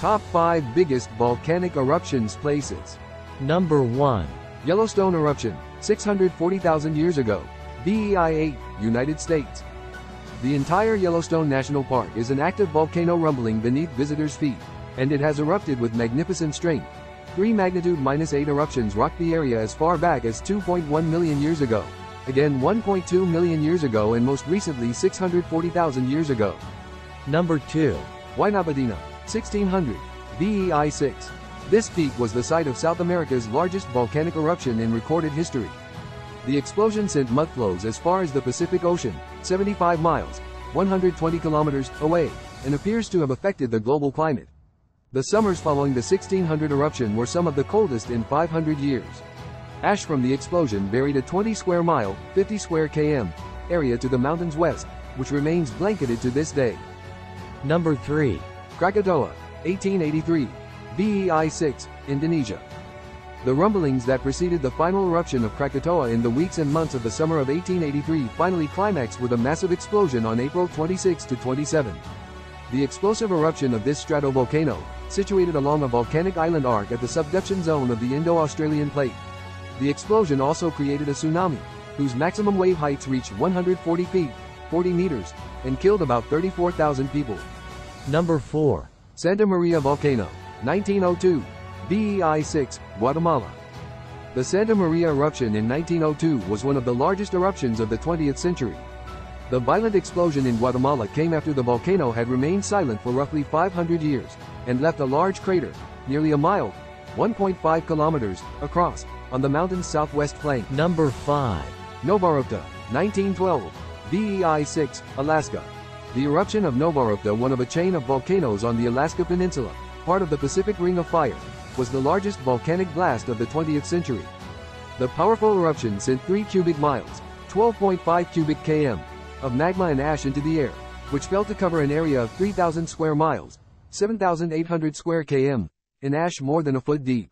Top 5 Biggest Volcanic Eruptions Places Number 1. Yellowstone Eruption, 640,000 years ago. VEI 8, United States. The entire Yellowstone National Park is an active volcano rumbling beneath visitors' feet, and it has erupted with magnificent strength. Three magnitude minus 8 eruptions rocked the area as far back as 2.1 million years ago, again 1.2 million years ago and most recently 640,000 years ago. Number 2. Huaynaputina, 1600, VEI 6. This peak was the site of South America's largest volcanic eruption in recorded history. The explosion sent mud flows as far as the Pacific Ocean, 75 miles, 120 kilometers, away, and appears to have affected the global climate. The summers following the 1600 eruption were some of the coldest in 500 years. Ash from the explosion buried a 20 square mile, 50 square km, area to the mountains west, which remains blanketed to this day. Number 3. Krakatoa, 1883. VEI 6, Indonesia. The rumblings that preceded the final eruption of Krakatoa in the weeks and months of the summer of 1883 finally climaxed with a massive explosion on April 26 to 27. The explosive eruption of this stratovolcano, situated along a volcanic island arc at the subduction zone of the Indo-Australian plate. The explosion also created a tsunami, whose maximum wave heights reached 140 feet, 40 meters, and killed about 34,000 people. Number 4. Santa Maria Volcano, 1902, VEI 6, Guatemala. The Santa Maria eruption in 1902 was one of the largest eruptions of the 20th century. The violent explosion in Guatemala came after the volcano had remained silent for roughly 500 years, and left a large crater, nearly a mile, 1.5 kilometers, across, on the mountain's southwest flank. Number 5. Novarupta, 1912, VEI 6, Alaska. The eruption of Novarupta, one of a chain of volcanoes on the Alaska Peninsula, part of the Pacific Ring of Fire, was the largest volcanic blast of the 20th century. The powerful eruption sent 3 cubic miles, 12.5 cubic km, of magma and ash into the air, which fell to cover an area of 3,000 square miles, 7,800 square km, in ash more than a foot deep.